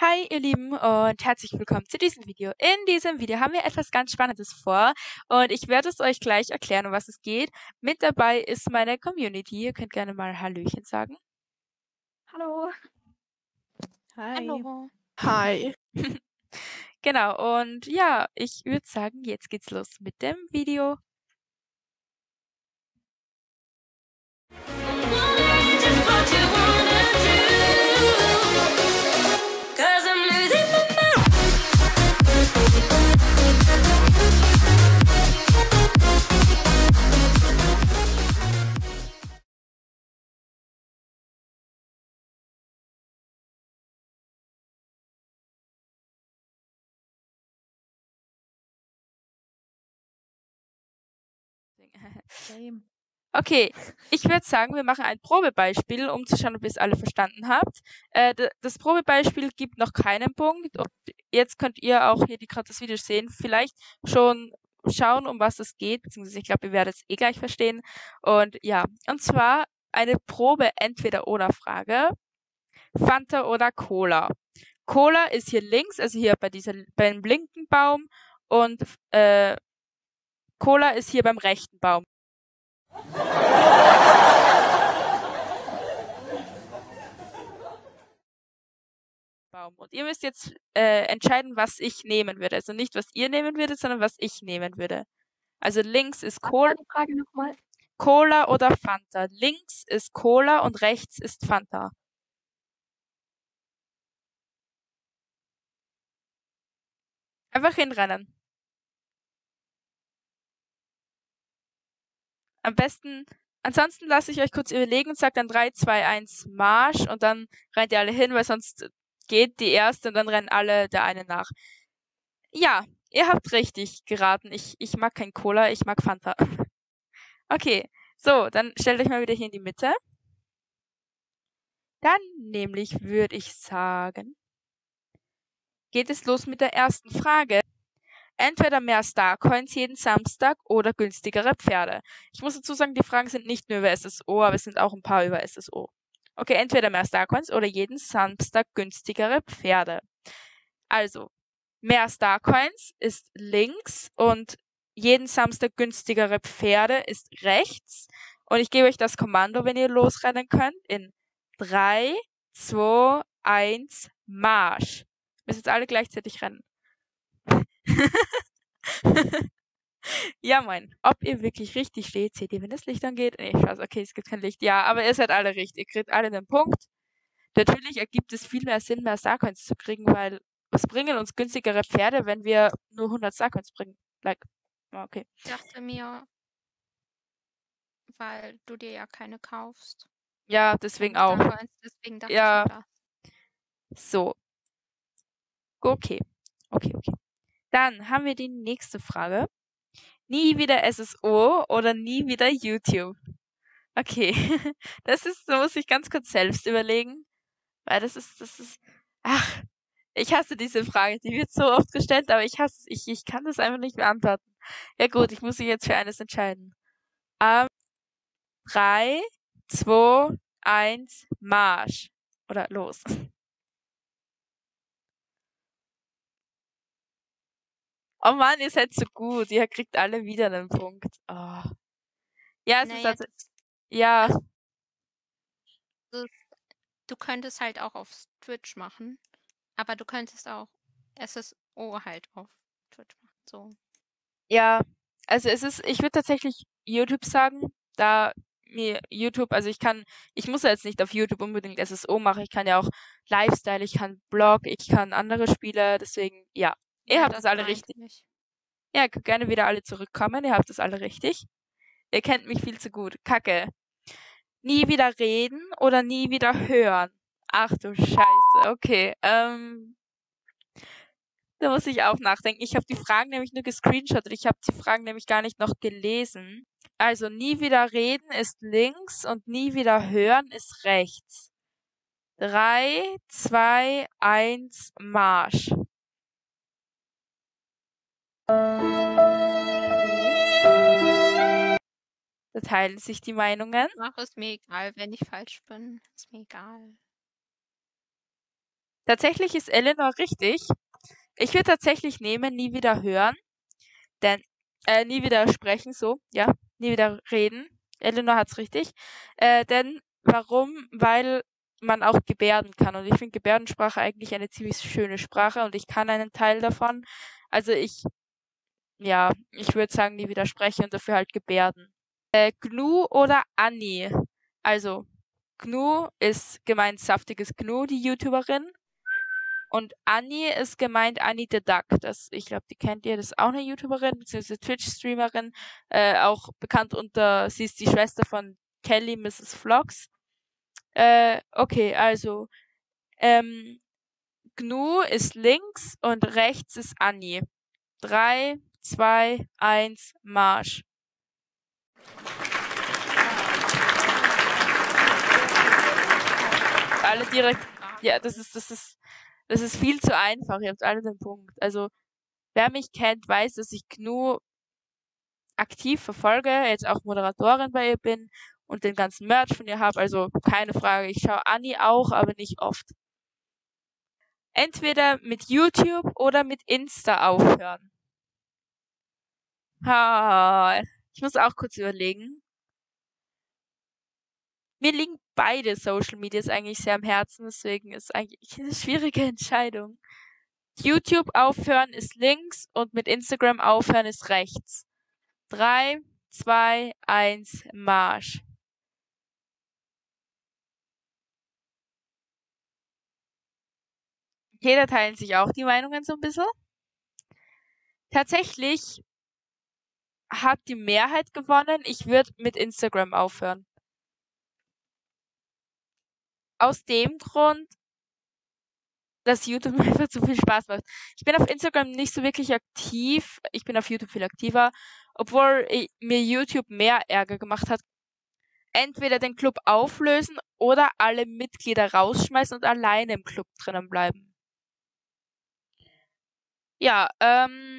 Hi ihr Lieben und herzlich willkommen zu diesem Video. In diesem Video haben wir etwas ganz Spannendes vor und ich werde es euch gleich erklären, um was es geht. Mit dabei ist meine Community. Ihr könnt gerne mal Hallöchen sagen. Hallo. Hi. Hallo. Hi. Genau, und ja, ich würde sagen, jetzt geht's los mit dem Video. Same. Okay, ich würde sagen, wir machen ein Probebeispiel, um zu schauen, ob ihr es alle verstanden habt. Äh, das Probebeispiel gibt noch keinen Punkt und jetzt könnt ihr auch hier, die gerade das Video sehen, vielleicht schon schauen, um was es geht, beziehungsweise ich glaube, ihr werdet es eh gleich verstehen. Und ja, und zwar eine Probe entweder oder Frage. Fanta oder Cola. Cola ist hier links, also hier bei dieser, beim linken Baum und äh, Cola ist hier beim rechten Baum. Und ihr müsst jetzt äh, entscheiden, was ich nehmen würde. Also nicht, was ihr nehmen würdet, sondern was ich nehmen würde. Also links ist Cola, Frage nochmal? Cola oder Fanta. Links ist Cola und rechts ist Fanta. Einfach hinrennen. Am besten, ansonsten lasse ich euch kurz überlegen und sage dann 3, 2, 1 Marsch und dann rennt ihr alle hin, weil sonst geht die erste und dann rennen alle der eine nach. Ja, ihr habt richtig geraten. Ich, ich mag kein Cola, ich mag Fanta. Okay, so, dann stellt euch mal wieder hier in die Mitte. Dann nämlich würde ich sagen, geht es los mit der ersten Frage. Entweder mehr Starcoins jeden Samstag oder günstigere Pferde. Ich muss dazu sagen, die Fragen sind nicht nur über SSO, aber es sind auch ein paar über SSO. Okay, entweder mehr Starcoins oder jeden Samstag günstigere Pferde. Also, mehr Starcoins ist links und jeden Samstag günstigere Pferde ist rechts. Und ich gebe euch das Kommando, wenn ihr losrennen könnt, in 3, 2, 1, Marsch. Müsst jetzt alle gleichzeitig rennen. ja, moin. Ob ihr wirklich richtig steht, seht ihr, wenn das Licht angeht? Nee, ich weiß, okay, es gibt kein Licht. Ja, aber ihr seid alle richtig. Ihr kriegt alle den Punkt. Natürlich ergibt es viel mehr Sinn, mehr Starcoins zu kriegen, weil was bringen uns günstigere Pferde, wenn wir nur 100 Starcoins bringen? Like, okay. Ich dachte mir, weil du dir ja keine kaufst. Ja, deswegen auch. Deswegen Ja. So. Okay. Okay, okay. Dann haben wir die nächste Frage. Nie wieder SSO oder nie wieder YouTube? Okay. Das ist, da muss ich ganz kurz selbst überlegen. Weil das ist, das ist, ach, ich hasse diese Frage. Die wird so oft gestellt, aber ich hasse, ich, ich kann das einfach nicht beantworten. Ja gut, ich muss mich jetzt für eines entscheiden. Ähm, drei, zwei, eins, Marsch. Oder los. Oh Mann, ihr seid so gut. Ihr kriegt alle wieder einen Punkt. Oh. Ja, es ist Naja, also, das, ja, du könntest halt auch auf Twitch machen, aber du könntest auch SSO halt auf Twitch machen. So. ja. Also es ist, ich würde tatsächlich YouTube sagen, da mir YouTube, also ich kann, ich muss ja jetzt nicht auf YouTube unbedingt SSO machen. Ich kann ja auch Lifestyle, ich kann Blog, ich kann andere Spiele, deswegen, ja. Ihr habt das alle richtig. ich. Ja, ihr könnt gerne wieder alle zurückkommen. Ihr habt das alle richtig. Ihr kennt mich viel zu gut. Kacke. Nie wieder reden oder nie wieder hören. Ach du Scheiße. Okay. Ähm, da muss ich auch nachdenken. Ich habe die Fragen nämlich nur gescreenshottet. Ich habe die Fragen nämlich gar nicht noch gelesen. Also nie wieder reden ist links und nie wieder hören ist rechts. Drei, zwei, eins, Marsch. Da teilen sich die Meinungen. Ach, ist mir egal, wenn ich falsch bin. Ist mir egal. Tatsächlich ist Eleanor richtig. Ich würde tatsächlich nehmen, nie wieder hören. Denn, äh, nie wieder sprechen, so, ja, nie wieder reden. Eleanor hat's richtig. Äh, denn, warum? Weil man auch gebärden kann. Und ich finde Gebärdensprache eigentlich eine ziemlich schöne Sprache und ich kann einen Teil davon. Also ich, ja, ich würde sagen, nie wieder sprechen und dafür halt gebärden. Äh, Gnu oder Annie? Also, Gnu ist gemeint saftiges Gnu, die YouTuberin. Und Annie ist gemeint Annie the Duck. Das, ich glaube, die kennt ihr. Das ist auch eine YouTuberin, beziehungsweise Twitch-Streamerin. Äh, auch bekannt unter, sie ist die Schwester von Kelly, Mrs. Vlogs. Äh, okay, also, ähm, Gnu ist links und rechts ist Annie. Drei, zwei, eins, Marsch. Alle direkt, ja, das ist, das ist, das ist viel zu einfach. Ihr habt alle den Punkt. Also, wer mich kennt, weiß, dass ich Gnu aktiv verfolge, jetzt auch Moderatorin bei ihr bin und den ganzen Merch von ihr habe. Also keine Frage. Ich schaue Annie auch, aber nicht oft. Entweder mit YouTube oder mit Insta aufhören. Ha, ich muss auch kurz überlegen. Mir liegen beide Social Medias eigentlich sehr am Herzen, deswegen ist eigentlich eine schwierige Entscheidung. YouTube aufhören ist links und mit Instagram aufhören ist rechts. Drei, zwei, eins, Marsch. Jeder teilen sich auch die Meinungen so ein bisschen. Tatsächlich hat die Mehrheit gewonnen. Ich würde mit Instagram aufhören. Aus dem Grund, dass YouTube mir einfach zu viel Spaß macht. Ich bin auf Instagram nicht so wirklich aktiv. Ich bin auf YouTube viel aktiver, obwohl mir YouTube mehr Ärger gemacht hat. Entweder den Club auflösen oder alle Mitglieder rausschmeißen und alleine im Club drinnen bleiben. Ja, ähm,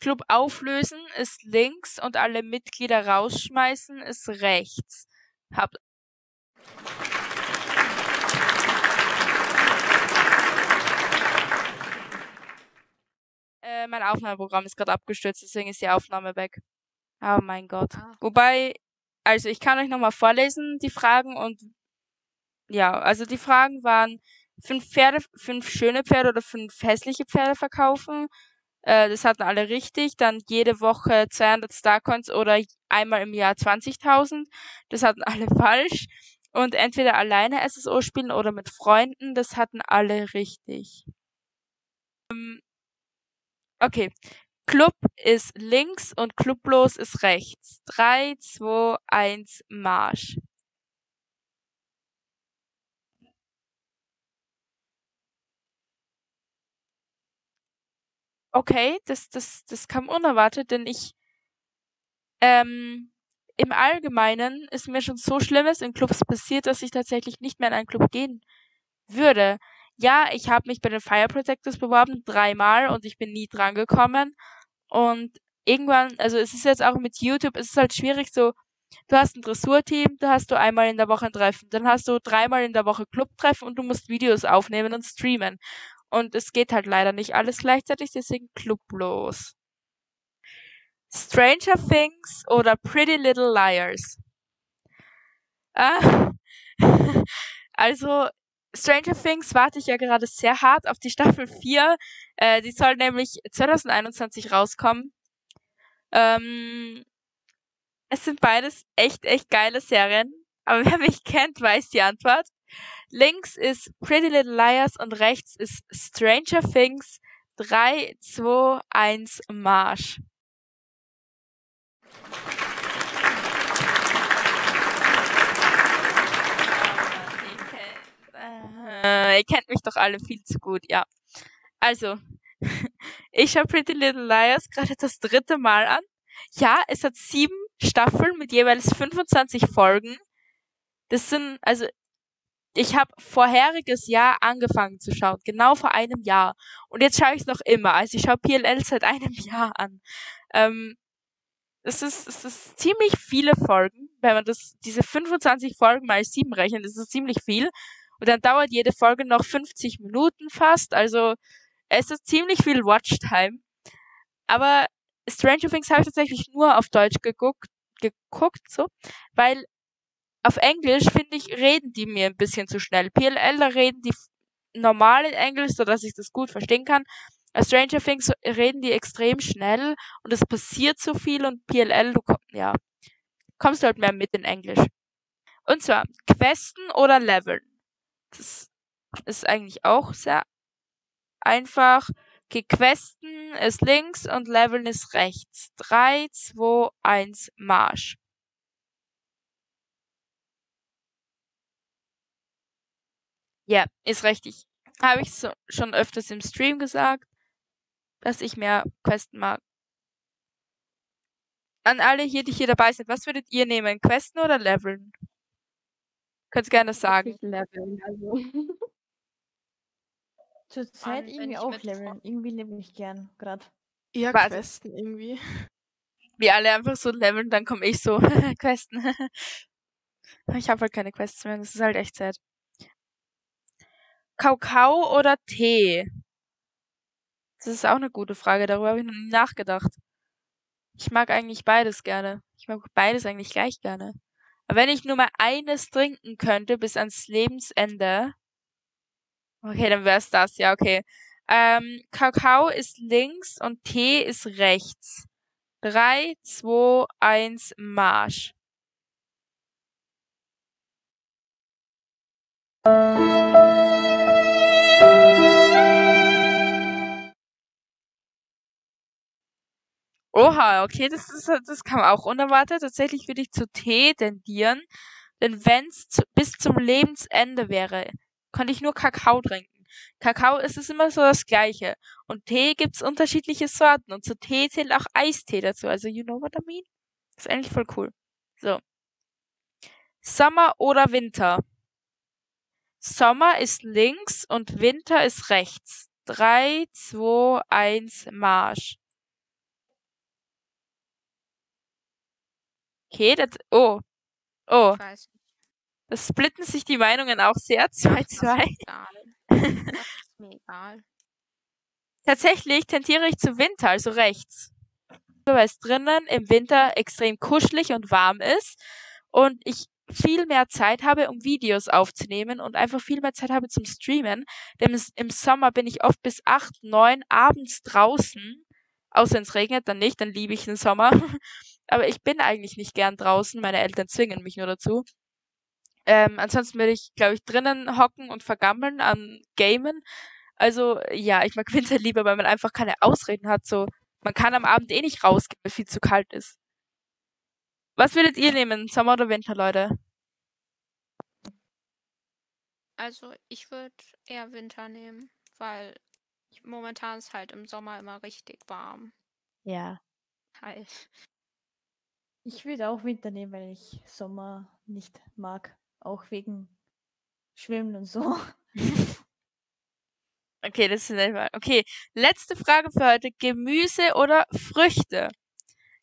Club auflösen ist links und alle Mitglieder rausschmeißen ist rechts. Hab äh, mein Aufnahmeprogramm ist gerade abgestürzt, deswegen ist die Aufnahme weg. Oh mein Gott. Ah. Wobei, also ich kann euch nochmal vorlesen, die Fragen und ja, also die Fragen waren fünf Pferde, fünf schöne Pferde oder fünf hässliche Pferde verkaufen. Äh, das hatten alle richtig. Dann jede Woche 200 Starcoins oder einmal im Jahr 20.000. Das hatten alle falsch. Und entweder alleine SSO spielen oder mit Freunden. Das hatten alle richtig. Ähm, okay. Club ist links und clublos ist rechts. 3, 2, 1, Marsch. Okay, das, das, das kam unerwartet, denn ich, ähm, im Allgemeinen ist mir schon so Schlimmes in Clubs passiert, dass ich tatsächlich nicht mehr in einen Club gehen würde. Ja, ich habe mich bei den Fire Protectors beworben, dreimal, und ich bin nie drangekommen. Und irgendwann, also es ist jetzt auch mit YouTube, es ist halt schwierig so, du hast ein Dressurteam, da hast du einmal in der Woche ein Treffen, dann hast du dreimal in der Woche Clubtreffen und du musst Videos aufnehmen und streamen. Und es geht halt leider nicht alles gleichzeitig, deswegen clublos. Stranger Things oder Pretty Little Liars? Ah, also, Stranger Things warte ich ja gerade sehr hart auf die Staffel 4. Äh, die soll nämlich 2021 rauskommen. Ähm, es sind beides echt, echt geile Serien. Aber wer mich kennt, weiß die Antwort. Links ist Pretty Little Liars und rechts ist Stranger Things. 3, 2, 1, Marsch. Äh, ihr kennt mich doch alle viel zu gut, ja. Also, ich schaue Pretty Little Liars gerade das dritte Mal an. Ja, es hat sieben Staffeln mit jeweils 25 Folgen. Das sind, also ich habe vorheriges Jahr angefangen zu schauen, genau vor einem Jahr. Und jetzt schaue ich es noch immer. Also ich schaue PLL seit einem Jahr an. Ähm, es ist, es ist ziemlich viele Folgen, wenn man das, diese 25 Folgen mal sieben rechnet, ist es ziemlich viel. Und dann dauert jede Folge noch 50 Minuten fast. Also es ist ziemlich viel Watchtime. Aber Stranger Things habe ich tatsächlich nur auf Deutsch geguckt, geguckt, so, weil auf Englisch, finde ich, reden die mir ein bisschen zu schnell. PLL, da reden die normal in Englisch, so dass ich das gut verstehen kann. Bei Stranger Things reden die extrem schnell und es passiert so viel und PLL, du komm, ja, kommst halt mehr mit in Englisch. Und zwar Questen oder Leveln. Das ist eigentlich auch sehr einfach. Okay, Questen ist links und Leveln ist rechts. 3, 2, 1, Marsch. Ja, ist richtig. Habe ich so schon öfters im Stream gesagt, dass ich mehr Questen mag. An alle hier, die hier dabei sind, was würdet ihr nehmen? Questen oder Leveln? Könnt ihr gerne sagen. Ich leveln, also. Zurzeit irgendwie ich auch leveln. Irgendwie lebe ich gern gerade. Eher Was? Questen irgendwie. Wir alle einfach so leveln, dann komme ich so Questen. ich habe halt keine Quests mehr, das ist halt echt sad. Kakao oder Tee? Das ist auch eine gute Frage, darüber habe ich noch nie nachgedacht. Ich mag eigentlich beides gerne. Ich mag beides eigentlich gleich gerne. Aber wenn ich nur mal eines trinken könnte bis ans Lebensende. Okay, dann wär's das, ja, okay. Ähm, Kakao ist links und Tee ist rechts. 3, 2, 1, Marsch. Oha, okay, das ist, das kam auch unerwartet. Tatsächlich würde ich zu Tee tendieren, denn wenn's zu, bis zum Lebensende wäre, konnte ich nur Kakao trinken. Kakao ist es immer so das Gleiche. Und Tee gibt's unterschiedliche Sorten. Und zu Tee zählt auch Eistee dazu. Also, you know what I mean? ist eigentlich voll cool. So. Sommer oder Winter? Sommer ist links und Winter ist rechts. 3, 2, 1, Marsch. Okay, das, oh. Oh, das splitten sich die Meinungen auch sehr. 2, Das 2. ist egal. Das ist mir egal. Tatsächlich tendiere ich zu Winter, also rechts. Weil es drinnen im Winter extrem kuschelig und warm ist und ich viel mehr Zeit habe, um Videos aufzunehmen und einfach viel mehr Zeit habe zum Streamen. Denn im Sommer bin ich oft bis 8, 9 abends draußen. Außer wenn es regnet, dann nicht, dann liebe ich den Sommer. Aber ich bin eigentlich nicht gern draußen. Meine Eltern zwingen mich nur dazu. Ähm, ansonsten würde ich, glaube ich, drinnen hocken und vergammeln am Gamen. Also, ja, ich mag Winter lieber, weil man einfach keine Ausreden hat. So, man kann am Abend eh nicht rausgehen, weil viel zu kalt ist. Was würdet ihr nehmen? Sommer oder Winter, Leute? Also ich würde eher Winter nehmen, weil momentan ist halt im Sommer immer richtig warm. Ja. Halt. Ich würde auch Winter nehmen, weil ich Sommer nicht mag. Auch wegen Schwimmen und so. Okay, das ist einfach. Okay, letzte Frage für heute. Gemüse oder Früchte?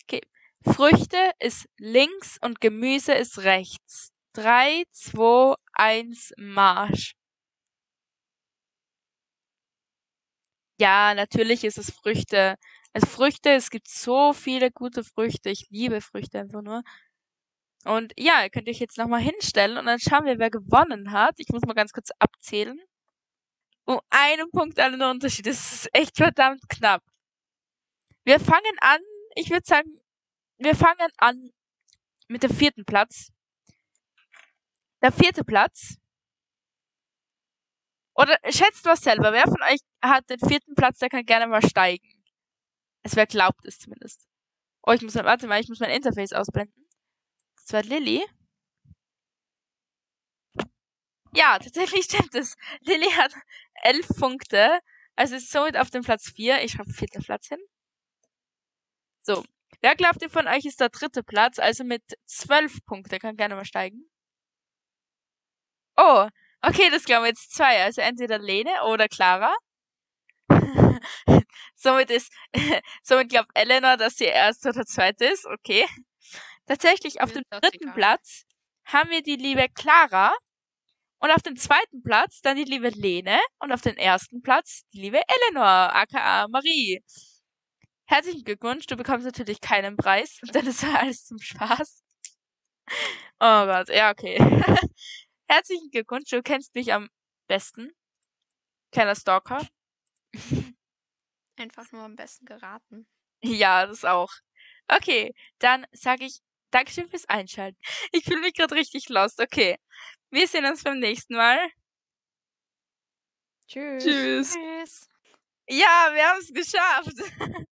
Okay, Früchte ist links und Gemüse ist rechts. 3, 2, 1, Marsch. Ja, natürlich ist es Früchte. Also Früchte, es gibt so viele gute Früchte. Ich liebe Früchte einfach nur. Und ja, ihr könnt euch jetzt nochmal hinstellen und dann schauen wir, wer gewonnen hat. Ich muss mal ganz kurz abzählen. Um einen Punkt nur Unterschied. Das ist echt verdammt knapp. Wir fangen an, ich würde sagen, wir fangen an mit dem vierten Platz. Der vierte Platz. Oder schätzt was selber. Wer von euch hat den vierten Platz, der kann gerne mal steigen. Es wer glaubt es zumindest. Oh, ich muss mal, warte mal, ich muss mein Interface ausblenden. Das war Lilly. Ja, tatsächlich stimmt es. Lilly hat elf Punkte. Also ist somit auf dem Platz vier. Ich schreibe vierter Platz hin. So. Wer glaubt ihr von euch ist der dritte Platz? Also mit zwölf Punkte. Kann gerne mal steigen. Oh, okay, das glauben jetzt zwei. Also entweder Lene oder Clara. somit ist, somit glaubt Eleanor, dass sie erste oder zweite ist. Okay. Tatsächlich auf dem dritten. Platz haben wir die liebe Clara. Und auf den zweiten Platz dann die liebe Lene und auf den ersten Platz die liebe Eleanor, aka Marie. Herzlichen Glückwunsch, du bekommst natürlich keinen Preis, denn das war alles zum Spaß. Oh Gott, ja, okay. Herzlichen Glückwunsch, du kennst mich am besten. Kleiner Stalker. Einfach nur am besten geraten. Ja, das auch. Okay, dann sage ich Dankeschön fürs Einschalten. Ich fühle mich gerade richtig lost. Okay, wir sehen uns beim nächsten Mal. Tschüss. Tschüss. Tschüss. Ja, wir haben es geschafft.